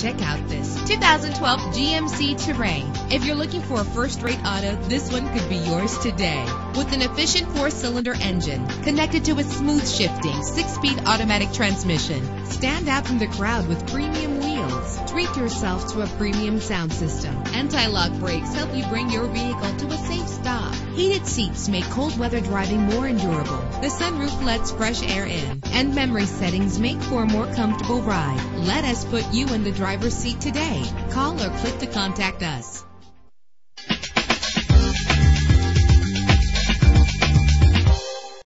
Check out this 2012 GMC Terrain. If you're looking for a first-rate auto, this one could be yours today. With an efficient four-cylinder engine connected to a smooth shifting six-speed automatic transmission. Stand out from the crowd with premium. Treat yourself to a premium sound system. Anti-lock brakes help you bring your vehicle to a safe stop. Heated seats make cold weather driving more endurable. The sunroof lets fresh air in, and memory settings make for a more comfortable ride. Let us put you in the driver's seat today. Call or click to contact us.